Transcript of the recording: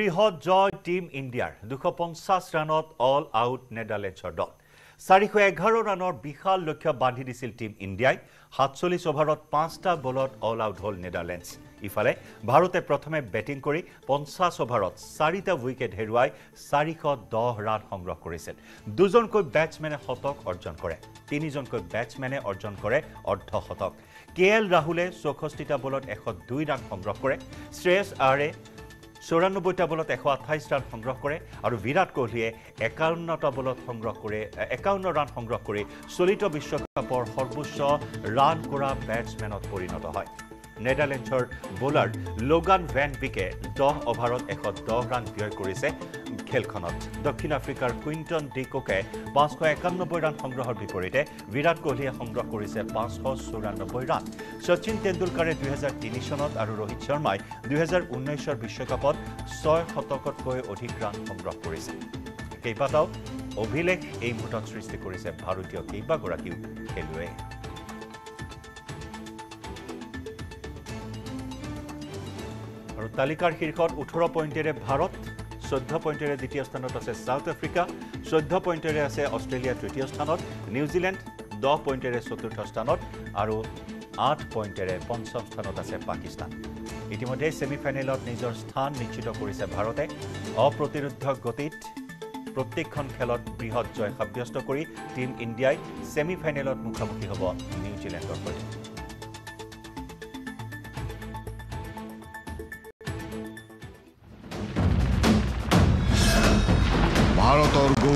Team ইণ্ডিয়াৰ দুশ পঞ্চাছ ৰানত অল আউট নেডাৰলেণ্ডছৰ দল। চাৰিশ এঘাৰ ৰানৰ বিশাল লক্ষ্য বান্ধি দিছিল টীম ইণ্ডিয়াই। সাতচল্লিছ অভাৰত পাঁচটা বলত অল আউট হ'ল নেডাৰলেণ্ডছ ইফালে ভাৰতে প্ৰথমে বেটিং কৰি পঞ্চাছ অভাৰত চাৰিটা উইকেট হেৰুৱাই চাৰিশ দহ ৰান সংগ্ৰহ কৰিছিল। দুজনকৈ বেটছমেনে শতক অৰ্জন কৰে। তিনিজনকৈ বেটছমেনে অৰ্জন কৰে অৰ্ধশতক। কে এল ৰাহুলে চৌষষ্ঠিটা বলত এশ দুই ৰান সংগ্ৰহ কৰে। শ্ৰেয়ছ আৰে চৌৰান্নব্বৈটা বলত এশ আঠাইছ ৰান সংগ্ৰহ কৰে আৰু বিৰাট কোহলীয়ে একাৱন্নটা বলত সংগ্ৰহ কৰে একাৱন্ন ৰান সংগ্ৰহ কৰি চলিত বিশ্বকাপৰ সৰ্বোচ্চ ৰান কৰা বেটছমেনত পৰিণত হয়। নেডাৰলেণ্ডছৰ বলাৰ লোগান ভেন বিকে দহ অভাৰত এশ দহ ৰান ব্যয় কৰিছে। খেলখনত। দক্ষিণ আফ্ৰিকাৰ কুইণ্টন ডি কোকে পাঁচশ একানব্বৈ ৰান সংগ্ৰহৰ বিপৰীতে বিৰাট কোহলীয়ে সংগ্ৰহ কৰিছে পাঁচশ চৌৰান্নব্বৈ ৰান শচীন তেণ্ডুলকাৰে দুহেজাৰ তিনি চনত আৰু ৰোহিত শৰ্মাই দুহেজাৰ ঊনৈছৰ বিশ্বকাপত ছয় শতকতকৈ অধিক ৰান সংগ্ৰহ কৰিছে। কেইবাটাও অভিলেখ এই মুহূৰ্তত সৃষ্টি কৰিছে ভাৰতীয় কেইবাগৰাকীও খেলুৱৈয়ে। আৰু তালিকাৰ শীৰ্ষত ওঠৰ পইণ্টেৰে ভাৰত চৈধ্য পইণ্টেৰে দ্বিতীয় স্থানত আছে ছাউথ আফ্ৰিকা চৈধ্য পইণ্টেৰে আছে অষ্ট্ৰেলিয়া তৃতীয় স্থানত নিউজিলেণ্ড দহ পইণ্টেৰে চতুৰ্থ স্থানত আৰু আঠ পইণ্টেৰে পঞ্চম স্থানত আছে পাকিস্তান। ইতিমধ্যে ছেমি ফাইনেলত নিজৰ স্থান নিশ্চিত কৰিছে ভাৰতে। অপ্ৰতিৰোধ গতিত প্ৰত্যেকখন খেলত বৃহৎ জয় সাব্যস্ত কৰি টীম ইণ্ডিয়াই ছেমি ফাইনেলত মুখামুখি হ'ব নিউজিলেণ্ডৰ সৈতে। todo good.